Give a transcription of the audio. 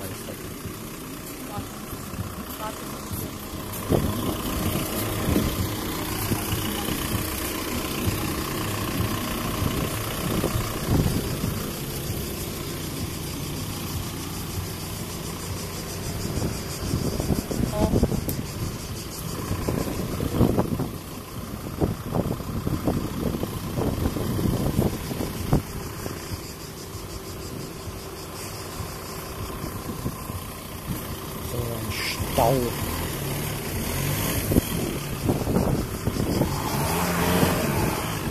wait a. 保护